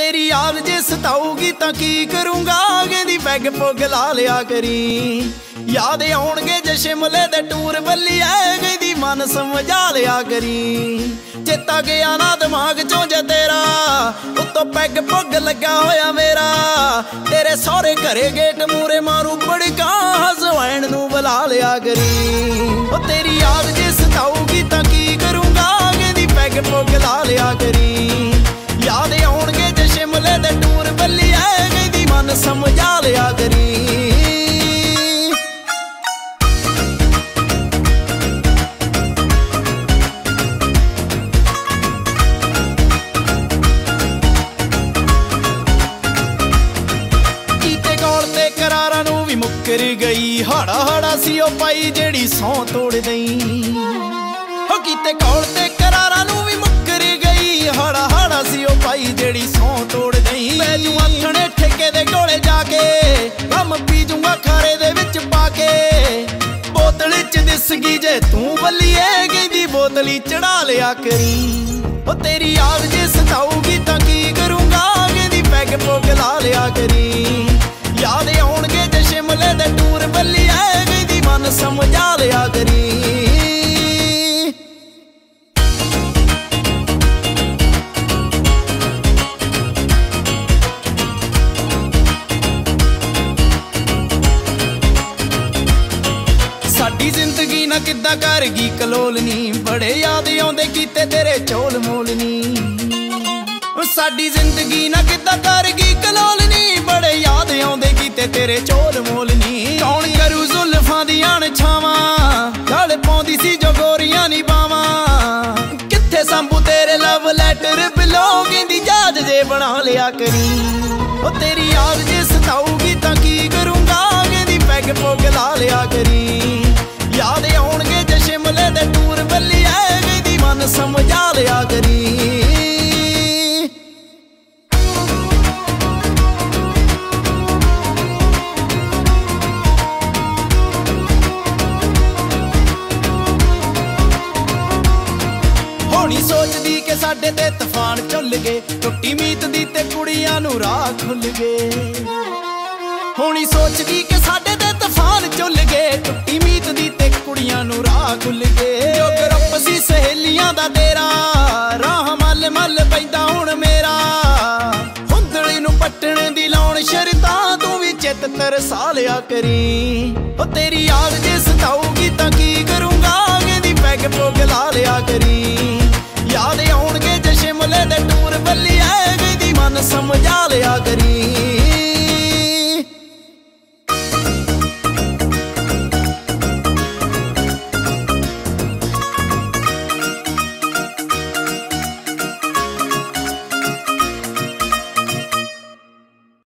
ਤੇਰੀ ਯਾਦ ਜੇ ਸਤਾਉਗੀ ਤਾਂ ਕੀ ਕਰੂੰਗਾ? ਕਹਿੰਦੀ ਪੈਗ ਪੁੱਗ ਲਾ ਲਿਆ ਕਰੀ। ਯਾਦ ਆਉਣਗੇ ਜੇ ਸ਼ਿਮਲੇ ਦੇ ਟੂਰ ਬੱਲੀਏ ਕਹਿੰਦੀ ਮਨ ਸਮਝਾ ਲਿਆ ਕਰੀ। ਚੇਤਾ ਗਿਆ ਨਾ ਦਿਮਾਗ ਚੋਂ ਜੇ ਤੇਰਾ, ਉੱਤੋਂ ਪੈਗ ਪੁੱਗ ਲੱਗਾ ਹੋਇਆ ਮੇਰਾ। ਤੇਰੇ ਸਹੁਰੇ ਘਰੇ ਗੇਟ ਮੂਰੇ ਮਾਰੂ ਬੜਕਾ ਹਸਵੈਣ ਨੂੰ ਬੁਲਾ ਲਿਆ ਕਰੀ। ਉਹ ਤੇਰੀ ਯਾਦ ਜੇ ਸਤਾਉਗੀ ਕਹਿੰਦੀ ਸਮਝਾ ਲਿਆ ਕਰੀ। ਕੀਤੇ ਕੋਲ ਤੇ ਕਰਾਰਾਂ ਨੂੰ ਵੀ ਮੁੱਕਰ ਗਈ। ਹੜਾ ਹੜਾ ਸੀ ਉਹ ਪਾਈ ਜਿਹੜੀ ਸੌ ਤੋੜ ਦਈ। ਹੋ ਕੀਤੇ ਕੋਲ ਤੇ ਕਰਾਰਾਂ ਠੇਕੇ ਦੇ ਕੋਲੇ ਜਾ ਕੇ ਕੰਮ ਪੀ ਜੂੰਗਾ ਖਾਰੇ ਦੇ ਵਿੱਚ ਪਾ ਕੇ। ਬੋਤਲ ਚ ਦਿਸ ਗਈ ਜੇ ਤੂੰ ਬੱਲੀਏ, ਕਹਿੰਦੀ ਬੋਤਲੀ ਚੜਾ ਲਿਆ ਕਰੀ। ਉਹ ਤੇਰੀ ਯਾਦ ਜੇ ਸਤਾਉਗੀ ਤਾਂ ਕੀ ਕਰੂੰਗਾ, ਕਹਿੰਦੀ ਪੈਗ ਪੋਗ ਲਾ ਲਿਆ ਕਰੀ। ਯਾਦ ਆਉਣਗੇ ਜੇ ਸ਼ਿਮਲੇ ਦੇ ਟੂਰ ਬੱਲੀ ਆਏ ਕਹਿੰਦੀ ਮਨ ਸਮਝਾ ਲਿਆ ਕਰੀ। ਨਾ ਕਿੱਦਾਂ ਕਰ ਗਈ ਕਲੋਲਨੀ। ਬੜੇ ਯਾਦ ਆਉਂਦੇ ਕੀਤੇ ਤੇਰੇ ਚੋਲ ਮੋਲਨੀ। ਸਾਡੀ ਜ਼ਿੰਦਗੀ ਨਾ ਕਿੱਦਾਂ ਕਰ ਗਈ ਕਲੋਲਨੀ। ਬੜੇ ਯਾਦ ਆਉਂਦੇ ਕੀਤੇ ਤੇਰੇ ਚੋਲ ਮੋਲਨੀ। ਕੌਣ ਕਰੂ ਜ਼ੁਲਫਾਂ ਦੀਆਂ ਛਾਵਾਂ ਗਲ ਪਾਉਂਦੀ ਸੀ ਜੋ ਗੋਰੀਆਂ ਨਹੀਂ ਬਾਵਾਂ। ਕਿੱਥੇ ਸੰਭੂ ਤੇਰੇ ਲਵ ਲੈਟਰ ਬਿਲੋ ਕਹਿੰਦੀ ਜਾਜ ਜੇ ਬਣਾ ਲਿਆ ਕਰੀ। ਉਹ ਤੇਰੀ ਯਾਦ ਜੇ ਸਤਾਉਗੀ ਤਾਂ ਸਮਝਾ ਕਰੀ। ਹੋਣੀ ਸੋਚਦੀ ਕਿ ਸਾਡੇ ਤੇ ਤੂਫਾਨ ਝੁੱਲ ਗਏ ਟੁੱਟੀ ਮੀਤ ਦੀ ਤੇ ਕੁੜੀਆਂ ਨੂੰ ਰਾਹ ਖੁੱਲ ਗਏ। ਹੋਣੀ ਸੋਚਦੀ ਕਿ ਸਾਡੇ ਤੇ ਤੂਫਾਨ ਝੁੱਲ ਗਏ ਟੁੱਟੀ ਮੀਤ ਦੀ ਤੇ ਕੁੜੀਆਂ ਨੂੰ ਰਾਹ ਖੁੱਲ ਗਏ। ਤਰਸਾ ਲਿਆ ਕਰੀ। ਉਹ ਤੇਰੀ ਯਾਦ ਜੇ ਸਤਾਉਗੀ ਤਾਂ